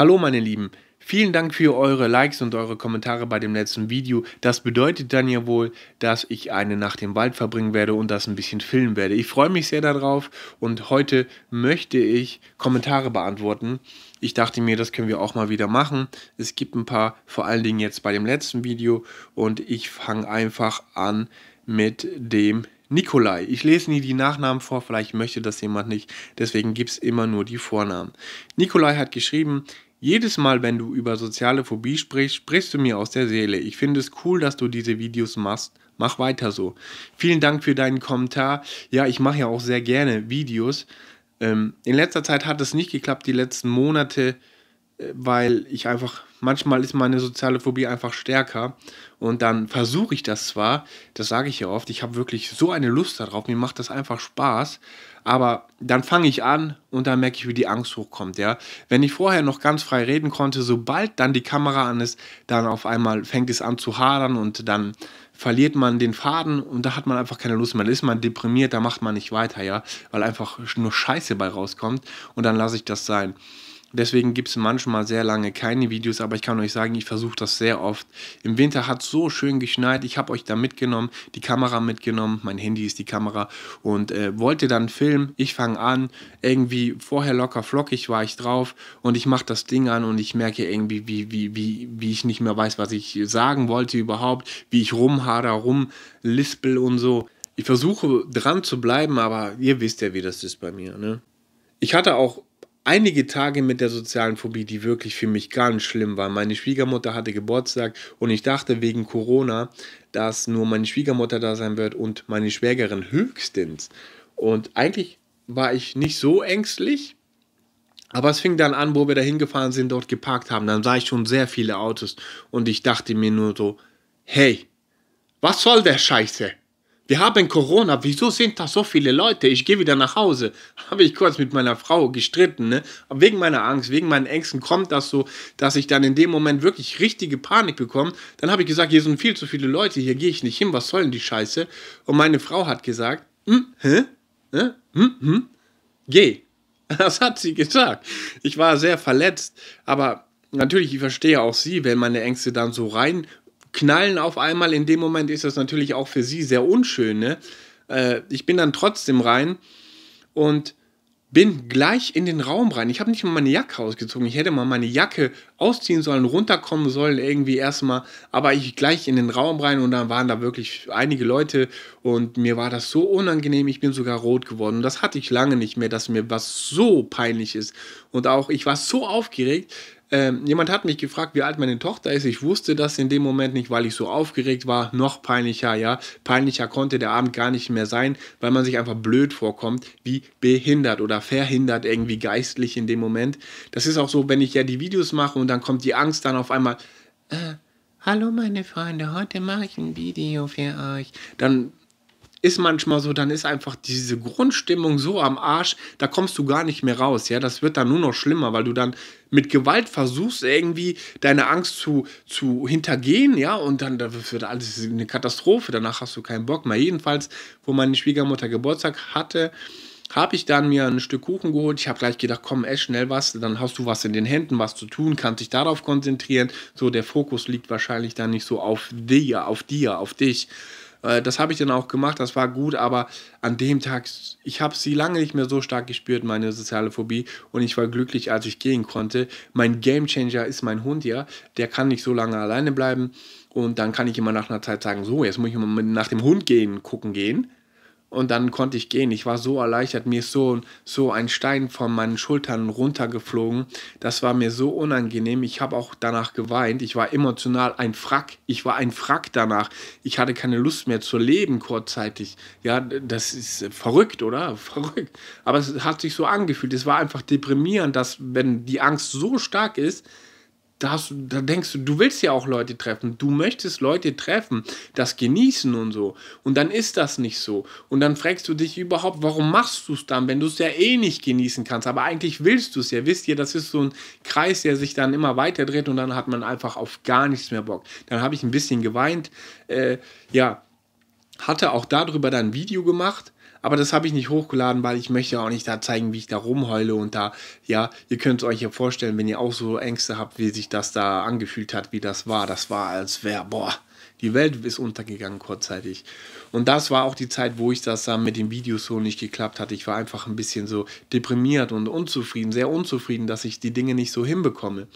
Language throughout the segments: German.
Hallo meine Lieben, vielen Dank für eure Likes und eure Kommentare bei dem letzten Video. Das bedeutet dann ja wohl, dass ich eine Nacht im Wald verbringen werde und das ein bisschen filmen werde. Ich freue mich sehr darauf und heute möchte ich Kommentare beantworten. Ich dachte mir, das können wir auch mal wieder machen. Es gibt ein paar, vor allen Dingen jetzt bei dem letzten Video und ich fange einfach an mit dem Nikolai. Ich lese nie die Nachnamen vor, vielleicht möchte das jemand nicht, deswegen gibt es immer nur die Vornamen. Nikolai hat geschrieben, jedes Mal, wenn du über soziale Phobie sprichst, sprichst du mir aus der Seele. Ich finde es cool, dass du diese Videos machst. Mach weiter so. Vielen Dank für deinen Kommentar. Ja, ich mache ja auch sehr gerne Videos. Ähm, in letzter Zeit hat es nicht geklappt, die letzten Monate weil ich einfach, manchmal ist meine soziale Phobie einfach stärker und dann versuche ich das zwar, das sage ich ja oft, ich habe wirklich so eine Lust darauf, mir macht das einfach Spaß, aber dann fange ich an und dann merke ich, wie die Angst hochkommt, ja. Wenn ich vorher noch ganz frei reden konnte, sobald dann die Kamera an ist, dann auf einmal fängt es an zu hadern und dann verliert man den Faden und da hat man einfach keine Lust mehr. Da ist man deprimiert, da macht man nicht weiter, ja, weil einfach nur Scheiße bei rauskommt und dann lasse ich das sein. Deswegen gibt es manchmal sehr lange keine Videos, aber ich kann euch sagen, ich versuche das sehr oft. Im Winter hat es so schön geschneit, ich habe euch da mitgenommen, die Kamera mitgenommen, mein Handy ist die Kamera und äh, wollte dann filmen. Ich fange an, irgendwie vorher locker flockig war ich drauf und ich mache das Ding an und ich merke irgendwie, wie, wie, wie, wie ich nicht mehr weiß, was ich sagen wollte überhaupt, wie ich rumhader, rumlispel und so. Ich versuche dran zu bleiben, aber ihr wisst ja, wie das ist bei mir. Ne? Ich hatte auch einige Tage mit der sozialen Phobie, die wirklich für mich ganz schlimm waren. Meine Schwiegermutter hatte Geburtstag und ich dachte wegen Corona, dass nur meine Schwiegermutter da sein wird und meine Schwägerin höchstens. Und eigentlich war ich nicht so ängstlich, aber es fing dann an, wo wir da hingefahren sind, dort geparkt haben. Dann sah ich schon sehr viele Autos und ich dachte mir nur so, hey, was soll der Scheiße? Wir haben Corona, wieso sind da so viele Leute? Ich gehe wieder nach Hause. Habe ich kurz mit meiner Frau gestritten, ne? Wegen meiner Angst, wegen meinen Ängsten kommt das so, dass ich dann in dem Moment wirklich richtige Panik bekomme. Dann habe ich gesagt, hier sind viel zu viele Leute, hier gehe ich nicht hin, was soll denn die Scheiße? Und meine Frau hat gesagt, hm, hä? Hm, hm, geh. Das hat sie gesagt. Ich war sehr verletzt, aber natürlich, ich verstehe auch sie, wenn meine Ängste dann so rein knallen auf einmal. In dem Moment ist das natürlich auch für sie sehr unschön. Ne? Äh, ich bin dann trotzdem rein und bin gleich in den Raum rein. Ich habe nicht mal meine Jacke ausgezogen. Ich hätte mal meine Jacke ausziehen sollen, runterkommen sollen, irgendwie erstmal. Aber ich gleich in den Raum rein und dann waren da wirklich einige Leute und mir war das so unangenehm. Ich bin sogar rot geworden. Und das hatte ich lange nicht mehr, dass mir was so peinlich ist. Und auch ich war so aufgeregt. Ähm, jemand hat mich gefragt, wie alt meine Tochter ist. Ich wusste das in dem Moment nicht, weil ich so aufgeregt war. Noch peinlicher, ja. Peinlicher konnte der Abend gar nicht mehr sein, weil man sich einfach blöd vorkommt, wie behindert oder verhindert irgendwie geistlich in dem Moment. Das ist auch so, wenn ich ja die Videos mache und dann kommt die Angst dann auf einmal. Äh, Hallo meine Freunde, heute mache ich ein Video für euch. Dann ist manchmal so, dann ist einfach diese Grundstimmung so am Arsch, da kommst du gar nicht mehr raus. Ja, das wird dann nur noch schlimmer, weil du dann mit Gewalt versuchst, irgendwie deine Angst zu, zu hintergehen, ja, und dann das wird alles eine Katastrophe. Danach hast du keinen Bock mehr. Jedenfalls, wo meine Schwiegermutter Geburtstag hatte, habe ich dann mir ein Stück Kuchen geholt. Ich habe gleich gedacht, komm, ess schnell was, dann hast du was in den Händen, was zu tun, kannst dich darauf konzentrieren. So, der Fokus liegt wahrscheinlich dann nicht so auf dir, auf dir, auf dich. Äh, das habe ich dann auch gemacht, das war gut, aber an dem Tag, ich habe sie lange nicht mehr so stark gespürt, meine soziale Phobie, und ich war glücklich, als ich gehen konnte. Mein Gamechanger ist mein Hund, ja, der kann nicht so lange alleine bleiben. Und dann kann ich immer nach einer Zeit sagen, so, jetzt muss ich mal nach dem Hund gehen, gucken gehen und dann konnte ich gehen. Ich war so erleichtert. Mir ist so, so ein Stein von meinen Schultern runtergeflogen. Das war mir so unangenehm. Ich habe auch danach geweint. Ich war emotional ein Frack. Ich war ein Frack danach. Ich hatte keine Lust mehr zu leben kurzzeitig. Ja, das ist verrückt, oder? Verrückt. Aber es hat sich so angefühlt. Es war einfach deprimierend, dass wenn die Angst so stark ist, da, hast, da denkst du, du willst ja auch Leute treffen, du möchtest Leute treffen, das genießen und so. Und dann ist das nicht so. Und dann fragst du dich überhaupt, warum machst du es dann, wenn du es ja eh nicht genießen kannst? Aber eigentlich willst du es ja. Wisst ihr, das ist so ein Kreis, der sich dann immer weiter dreht und dann hat man einfach auf gar nichts mehr Bock. Dann habe ich ein bisschen geweint. Äh, ja, hatte auch darüber dann ein Video gemacht Aber das habe ich nicht hochgeladen, weil ich möchte auch nicht da zeigen, wie ich da rumheule und da, ja, ihr könnt es euch ja vorstellen, wenn ihr auch so Ängste habt, wie sich das da angefühlt hat, wie das war. Das war, als wäre, boah, die Welt ist untergegangen kurzzeitig. Und das war auch die Zeit, wo ich das dann mit den Videos so nicht geklappt hat. Ich war einfach ein bisschen so deprimiert und unzufrieden, sehr unzufrieden, dass ich die Dinge nicht so hinbekomme.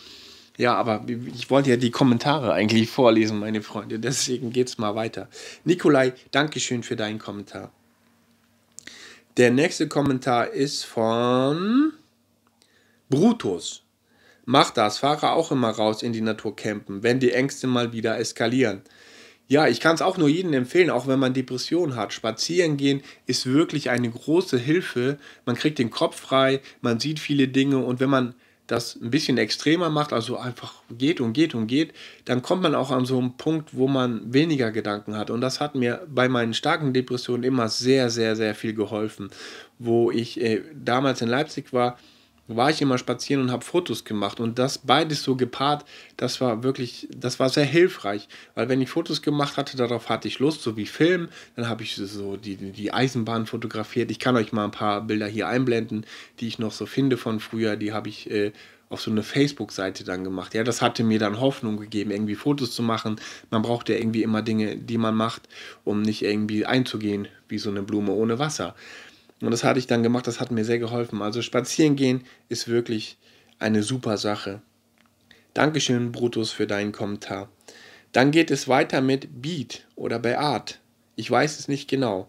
Ja, aber ich wollte ja die Kommentare eigentlich vorlesen, meine Freunde. Deswegen geht's mal weiter. Nikolai, Dankeschön für deinen Kommentar. Der nächste Kommentar ist von Brutus. Mach das, fahre auch immer raus in die Natur campen, wenn die Ängste mal wieder eskalieren. Ja, ich kann es auch nur jedem empfehlen, auch wenn man Depressionen hat. Spazieren gehen ist wirklich eine große Hilfe. Man kriegt den Kopf frei, man sieht viele Dinge und wenn man das ein bisschen extremer macht, also einfach geht und geht und geht, dann kommt man auch an so einen Punkt, wo man weniger Gedanken hat. Und das hat mir bei meinen starken Depressionen immer sehr, sehr, sehr viel geholfen. Wo ich äh, damals in Leipzig war, war ich immer spazieren und habe Fotos gemacht und das beides so gepaart, das war wirklich, das war sehr hilfreich, weil wenn ich Fotos gemacht hatte, darauf hatte ich Lust, so wie Film, dann habe ich so die, die Eisenbahn fotografiert. Ich kann euch mal ein paar Bilder hier einblenden, die ich noch so finde von früher, die habe ich äh, auf so eine Facebook-Seite dann gemacht. Ja, das hatte mir dann Hoffnung gegeben, irgendwie Fotos zu machen. Man braucht ja irgendwie immer Dinge, die man macht, um nicht irgendwie einzugehen wie so eine Blume ohne Wasser. Und das hatte ich dann gemacht, das hat mir sehr geholfen. Also spazieren gehen ist wirklich eine super Sache. Dankeschön, Brutus, für deinen Kommentar. Dann geht es weiter mit Beat oder Beat. Ich weiß es nicht genau.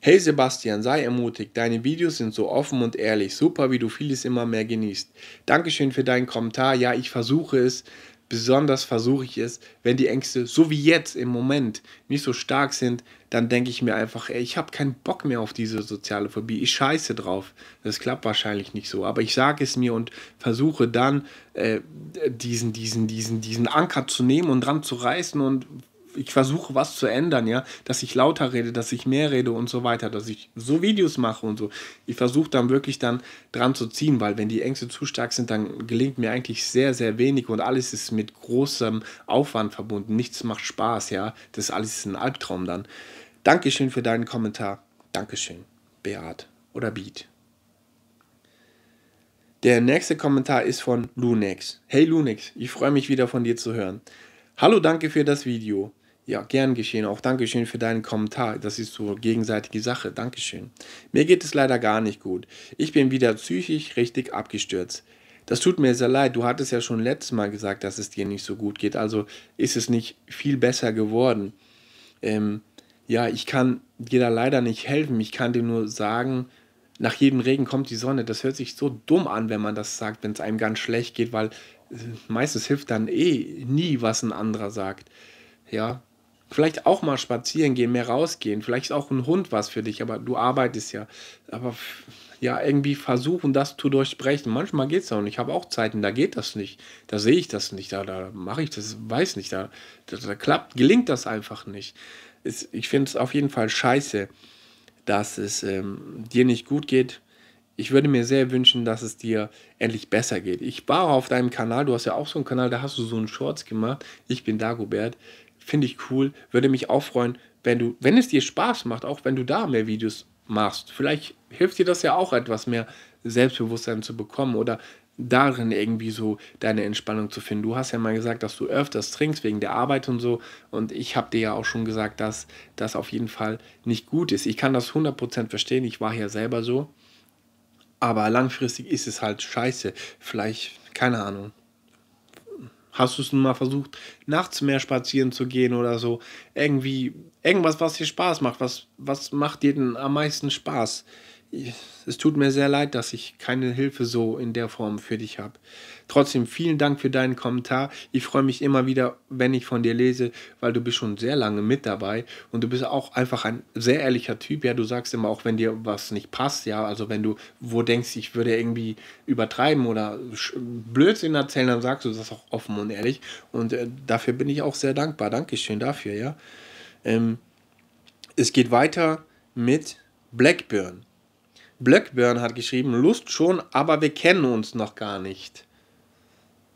Hey Sebastian, sei ermutigt. Deine Videos sind so offen und ehrlich. Super, wie du vieles immer mehr genießt. Dankeschön für deinen Kommentar. Ja, ich versuche es. Besonders versuche ich es, wenn die Ängste, so wie jetzt im Moment, nicht so stark sind, dann denke ich mir einfach, ey, ich habe keinen Bock mehr auf diese soziale Phobie. Ich scheiße drauf. Das klappt wahrscheinlich nicht so. Aber ich sage es mir und versuche dann, äh, diesen, diesen, diesen, diesen Anker zu nehmen und dran zu reißen und ich versuche was zu ändern, ja, dass ich lauter rede, dass ich mehr rede und so weiter, dass ich so Videos mache und so. Ich versuche dann wirklich dann dran zu ziehen, weil wenn die Ängste zu stark sind, dann gelingt mir eigentlich sehr, sehr wenig und alles ist mit großem Aufwand verbunden. Nichts macht Spaß, ja. Das alles ist ein Albtraum dann. Dankeschön für deinen Kommentar. Dankeschön, Beat oder Beat. Der nächste Kommentar ist von Lunex. Hey Lunex, ich freue mich wieder von dir zu hören. Hallo, danke für das Video. Ja, gern geschehen. Auch Dankeschön für deinen Kommentar. Das ist so gegenseitige Sache. Dankeschön. Mir geht es leider gar nicht gut. Ich bin wieder psychisch richtig abgestürzt. Das tut mir sehr leid. Du hattest ja schon letztes Mal gesagt, dass es dir nicht so gut geht. Also ist es nicht viel besser geworden. Ähm, ja, ich kann dir da leider nicht helfen. Ich kann dir nur sagen, nach jedem Regen kommt die Sonne. Das hört sich so dumm an, wenn man das sagt, wenn es einem ganz schlecht geht, weil äh, meistens hilft dann eh nie, was ein anderer sagt. Ja, Vielleicht auch mal spazieren gehen, mehr rausgehen. Vielleicht ist auch ein Hund was für dich, aber du arbeitest ja. Aber ja, irgendwie versuchen, das zu durchbrechen. Manchmal geht es auch nicht. Ich habe auch Zeiten, da geht das nicht. Da sehe ich das nicht. Da, da mache ich das, weiß nicht. Da, da, da klappt, gelingt das einfach nicht. Es, ich finde es auf jeden Fall scheiße, dass es ähm, dir nicht gut geht. Ich würde mir sehr wünschen, dass es dir endlich besser geht. Ich war auf deinem Kanal, du hast ja auch so einen Kanal, da hast du so einen Shorts gemacht. Ich bin Dagobert finde ich cool. Würde mich auch freuen, wenn du, wenn es dir Spaß macht, auch wenn du da mehr Videos machst. Vielleicht hilft dir das ja auch etwas mehr Selbstbewusstsein zu bekommen oder darin irgendwie so deine Entspannung zu finden. Du hast ja mal gesagt, dass du öfters trinkst wegen der Arbeit und so. Und ich habe dir ja auch schon gesagt, dass das auf jeden Fall nicht gut ist. Ich kann das 100% verstehen. Ich war ja selber so. Aber langfristig ist es halt scheiße. Vielleicht, keine Ahnung. Hast du es nun mal versucht, nachts mehr spazieren zu gehen oder so? Irgendwie, irgendwas, was dir Spaß macht. Was, was macht dir denn am meisten Spaß? Es tut mir sehr leid, dass ich keine Hilfe so in der Form für dich habe. Trotzdem vielen Dank für deinen Kommentar. Ich freue mich immer wieder, wenn ich von dir lese, weil du bist schon sehr lange mit dabei und du bist auch einfach ein sehr ehrlicher Typ. Ja, du sagst immer auch, wenn dir was nicht passt, ja, also wenn du wo denkst, ich würde irgendwie übertreiben oder Blödsinn erzählen, dann sagst du das auch offen und ehrlich und äh, dafür bin ich auch sehr dankbar. Dankeschön dafür, ja. Ähm, es geht weiter mit Blackburn. Blackburn hat geschrieben, Lust schon, aber wir kennen uns noch gar nicht.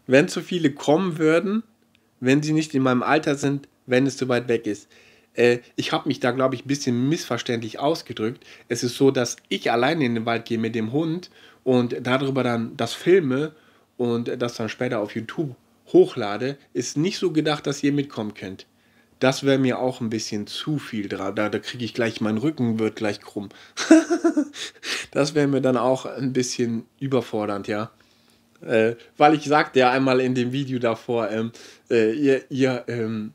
Wenn zu viele kommen würden, wenn sie nicht in meinem Alter sind, wenn es zu weit weg ist. Äh, ich habe mich da, glaube ich, ein bisschen missverständlich ausgedrückt. Es ist so, dass ich alleine in den Wald gehe mit dem Hund und darüber dann das filme und das dann später auf YouTube hochlade. Ist nicht so gedacht, dass ihr mitkommen könnt. Das wäre mir auch ein bisschen zu viel dran. Da, da kriege ich gleich, mein Rücken wird gleich krumm. das wäre mir dann auch ein bisschen überfordernd, ja. Äh, weil ich sagte ja einmal in dem Video davor, ähm, äh, ihr, ihr ähm,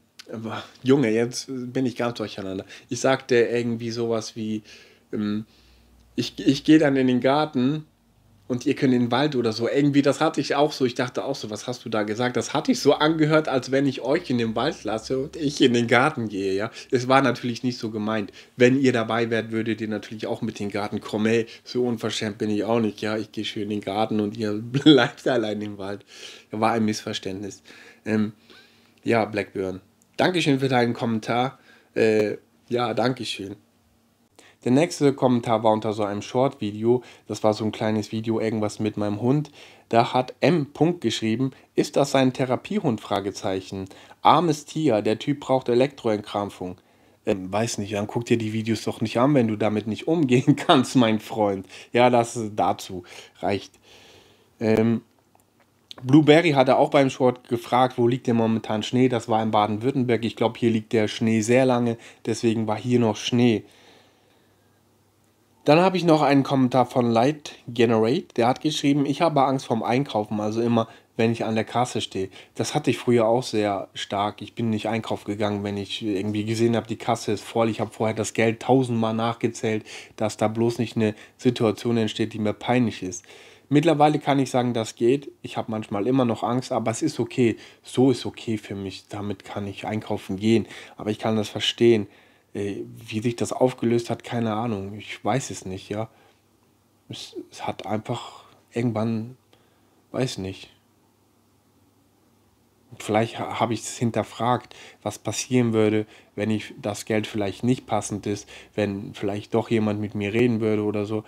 Junge, jetzt bin ich ganz durcheinander. Ich sagte irgendwie sowas wie, ähm, ich, ich gehe dann in den Garten und ihr könnt in den Wald oder so. Irgendwie, das hatte ich auch so. Ich dachte auch so, was hast du da gesagt? Das hatte ich so angehört, als wenn ich euch in den Wald lasse und ich in den Garten gehe, ja. Es war natürlich nicht so gemeint. Wenn ihr dabei wärt, würdet ihr natürlich auch mit in den Garten kommen. Hey, so unverschämt bin ich auch nicht, ja. Ich gehe schön in den Garten und ihr bleibt allein im Wald. War ein Missverständnis. Ähm, ja, Blackburn. Dankeschön für deinen Kommentar. Äh, ja, Dankeschön. Der nächste Kommentar war unter so einem Short-Video. Das war so ein kleines Video, irgendwas mit meinem Hund. Da hat M. Punkt geschrieben, ist das sein Therapiehund? Fragezeichen. Armes Tier, der Typ braucht Elektroentkrampfung. Ähm, weiß nicht, dann guck dir die Videos doch nicht an, wenn du damit nicht umgehen kannst, mein Freund. Ja, das dazu reicht. Ähm, Blueberry hatte auch beim Short gefragt, wo liegt denn momentan Schnee? Das war in Baden-Württemberg. Ich glaube, hier liegt der Schnee sehr lange, deswegen war hier noch Schnee. Dann habe ich noch einen Kommentar von Light Generate, der hat geschrieben, ich habe Angst vorm Einkaufen, also immer, wenn ich an der Kasse stehe. Das hatte ich früher auch sehr stark. Ich bin nicht einkaufen gegangen, wenn ich irgendwie gesehen habe, die Kasse ist voll. Ich habe vorher das Geld tausendmal nachgezählt, dass da bloß nicht eine Situation entsteht, die mir peinlich ist. Mittlerweile kann ich sagen, das geht. Ich habe manchmal immer noch Angst, aber es ist okay. So ist okay für mich. Damit kann ich einkaufen gehen. Aber ich kann das verstehen. Äh, wie sich das aufgelöst hat, keine Ahnung. Ich weiß es nicht, ja. Es, es hat einfach irgendwann, weiß nicht. Vielleicht habe ich es hinterfragt, was passieren würde, wenn ich das Geld vielleicht nicht passend ist, wenn vielleicht doch jemand mit mir reden würde oder so,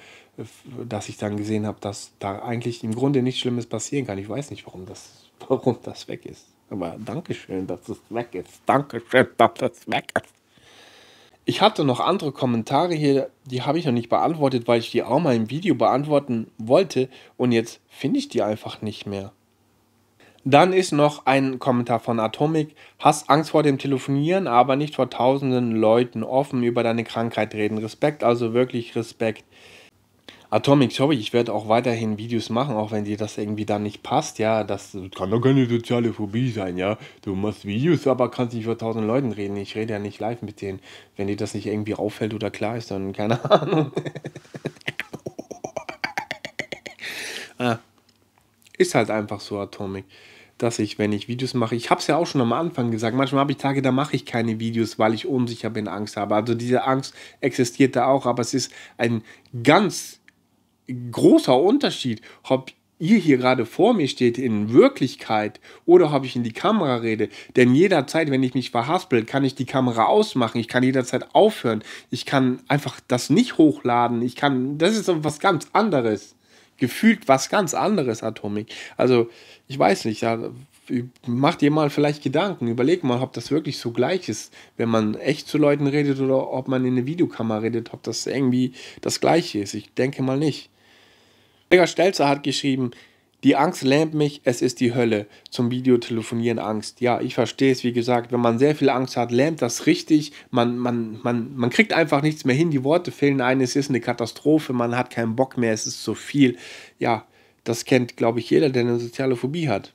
dass ich dann gesehen habe, dass da eigentlich im Grunde nichts Schlimmes passieren kann. Ich weiß nicht, warum das, warum das weg ist. Aber Dankeschön, dass es weg ist. Dankeschön, dass es weg ist. Ich hatte noch andere Kommentare hier, die habe ich noch nicht beantwortet, weil ich die auch mal im Video beantworten wollte und jetzt finde ich die einfach nicht mehr. Dann ist noch ein Kommentar von Atomic. Hast Angst vor dem Telefonieren, aber nicht vor tausenden Leuten offen über deine Krankheit reden. Respekt, also wirklich Respekt. Atomic, sorry, ich werde auch weiterhin Videos machen, auch wenn dir das irgendwie dann nicht passt. Ja, das kann doch keine soziale Phobie sein, ja. Du machst Videos, aber kannst nicht vor tausend Leuten reden. Ich rede ja nicht live mit denen. Wenn dir das nicht irgendwie auffällt oder klar ist, dann keine Ahnung. ah, ist halt einfach so, Atomic dass ich, wenn ich Videos mache, ich habe es ja auch schon am Anfang gesagt, manchmal habe ich Tage, da mache ich keine Videos, weil ich unsicher bin, Angst habe. Also diese Angst existiert da auch, aber es ist ein ganz großer Unterschied, ob ihr hier gerade vor mir steht in Wirklichkeit oder ob ich in die Kamera rede. Denn jederzeit, wenn ich mich verhaspel, kann ich die Kamera ausmachen. Ich kann jederzeit aufhören. Ich kann einfach das nicht hochladen. Ich kann, das ist was ganz anderes. Gefühlt was ganz anderes, Atomic. Also, ich weiß nicht, ja, mach dir mal vielleicht Gedanken. Überleg mal, ob das wirklich so gleich ist, wenn man echt zu Leuten redet oder ob man in eine Videokamera redet, ob das irgendwie das gleiche ist. Ich denke mal nicht. Gregor Stelzer hat geschrieben, die Angst lähmt mich, es ist die Hölle. Zum Videotelefonieren Angst. Ja, ich verstehe es, wie gesagt, wenn man sehr viel Angst hat, lähmt das richtig. Man, man, man, man kriegt einfach nichts mehr hin, die Worte fehlen ein, es ist eine Katastrophe, man hat keinen Bock mehr, es ist zu viel. Ja, das kennt, glaube ich, jeder, der eine soziale Phobie hat.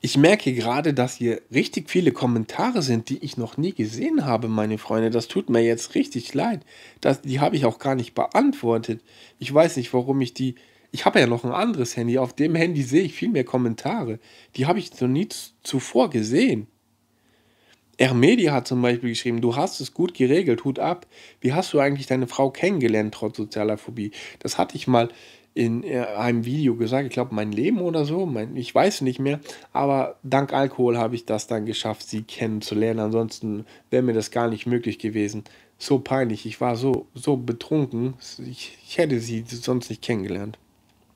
Ich merke gerade, dass hier richtig viele Kommentare sind, die ich noch nie gesehen habe, meine Freunde. Das tut mir jetzt richtig leid. Das, die habe ich auch gar nicht beantwortet. Ich weiß nicht, warum ich die ich habe ja noch ein anderes Handy. Auf dem Handy sehe ich viel mehr Kommentare. Die habe ich noch nie zuvor gesehen. Ermedia hat zum Beispiel geschrieben, du hast es gut geregelt, Hut ab. Wie hast du eigentlich deine Frau kennengelernt, trotz sozialer Phobie? Das hatte ich mal in äh, einem Video gesagt, ich glaube mein Leben oder so, mein, ich weiß nicht mehr, aber dank Alkohol habe ich das dann geschafft, sie kennenzulernen. Ansonsten wäre mir das gar nicht möglich gewesen. So peinlich, ich war so, so betrunken, ich, ich hätte sie sonst nicht kennengelernt.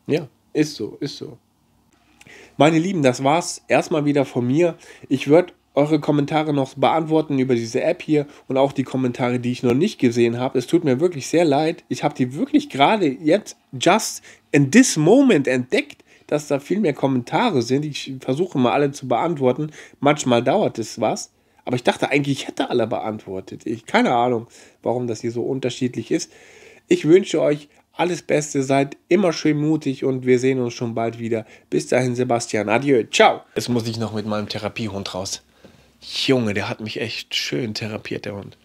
Ja, ist so, ist so. Meine Lieben, das war's erstmal wieder von mir. Ich würde eure Kommentare noch beantworten über diese App hier und auch die Kommentare, die ich noch nicht gesehen habe. Es tut mir wirklich sehr leid. Ich habe die wirklich gerade jetzt, just in this moment entdeckt, dass da viel mehr Kommentare sind. Ich versuche mal alle zu beantworten. Manchmal dauert es was. Aber ich dachte eigentlich, ich hätte alle beantwortet. Ich keine Ahnung, warum das hier so unterschiedlich ist. Ich wünsche euch alles Beste, seid immer schön mutig und wir sehen uns schon bald wieder. Bis dahin, Sebastian. Adieu. Ciao. Jetzt muss ich noch mit meinem Therapiehund raus. Junge, der hat mich echt schön therapiert, der Hund.